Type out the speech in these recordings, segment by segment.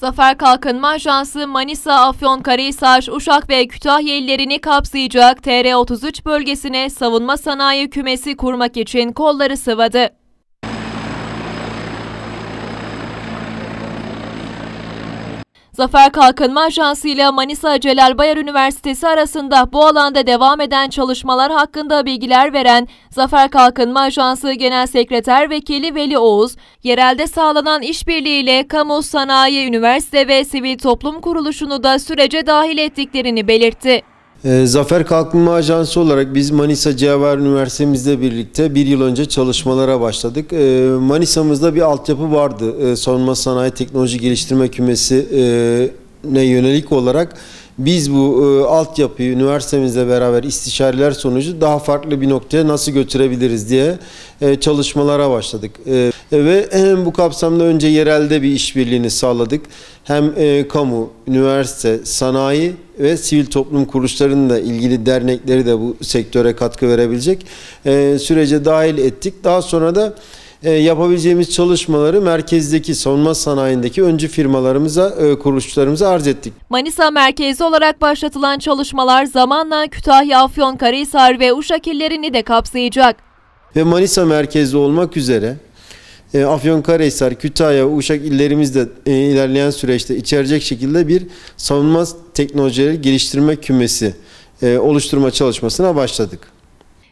Zafer Kalkınma Ajansı Manisa, Afyonkarahisar, Uşak ve Kütahya illerini kapsayacak TR33 bölgesine savunma sanayi kümesi kurmak için kolları sıvadı. Zafer Kalkınma Ajansı ile Manisa Celal Bayar Üniversitesi arasında bu alanda devam eden çalışmalar hakkında bilgiler veren Zafer Kalkınma Ajansı Genel Sekreter Vekili Veli Oğuz, yerelde sağlanan işbirliğiyle kamu, sanayi, üniversite ve sivil toplum kuruluşunu da sürece dahil ettiklerini belirtti. Ee, Zafer Kalkınma Ajansı olarak biz Manisa Cevher Üniversitemizle birlikte bir yıl önce çalışmalara başladık. Ee, Manisa'mızda bir altyapı vardı. Savunma Sanayi Teknoloji Geliştirme Kümesi e, ne yönelik olarak biz bu e, altyapıyı üniversitemizle beraber istişareler sonucu daha farklı bir noktaya nasıl götürebiliriz diye e, çalışmalara başladık. E, ve hem bu kapsamda önce yerelde bir işbirliğini sağladık. Hem e, kamu, üniversite, sanayi ve sivil toplum kuruluşlarının da ilgili dernekleri de bu sektöre katkı verebilecek e, sürece dahil ettik. Daha sonra da e, yapabileceğimiz çalışmaları merkezdeki savunma sanayindeki öncü firmalarımıza, e, kuruluşlarımıza arz ettik. Manisa merkezi olarak başlatılan çalışmalar zamanla Kütahya, Afyonkarahisar ve Uşak illerini de kapsayacak. Ve Manisa merkezli olmak üzere e, Afyonkarahisar, Kütahya, Uşak illerimizde e, ilerleyen süreçte içerecek şekilde bir savunma teknolojileri geliştirme kümesi e, oluşturma çalışmasına başladık.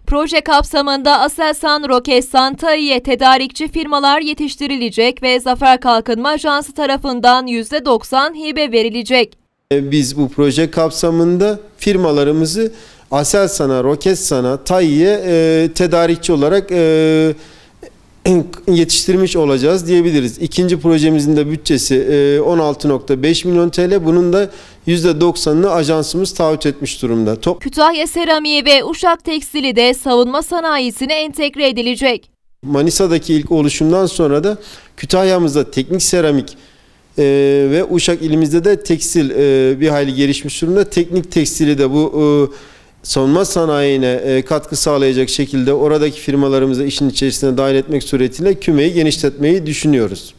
Proje kapsamında Aselsan, Roketsan, TAİ'ye tedarikçi firmalar yetiştirilecek ve Zafer Kalkınma Ajansı tarafından %90 hibe verilecek. E, Biz bu proje kapsamında firmalarımızı Aselsan'a, Roketsan'a, TAİ'ye e, tedarikçi olarak e, yetiştirmiş olacağız diyebiliriz. İkinci projemizin de bütçesi e, 16.5 milyon TL. Bunun da %90'ını ajansımız taahhüt etmiş durumda. Top Kütahya Seramiği ve Uşak Tekstili de savunma sanayisine entegre edilecek. Manisa'daki ilk oluşumdan sonra da Kütahya'mızda teknik seramik e, ve Uşak ilimizde de tekstil e, bir hayli gelişmiş durumda. Teknik tekstili de bu e, savunma sanayine e, katkı sağlayacak şekilde oradaki firmalarımızı işin içerisine dahil etmek suretiyle kümeyi genişletmeyi düşünüyoruz.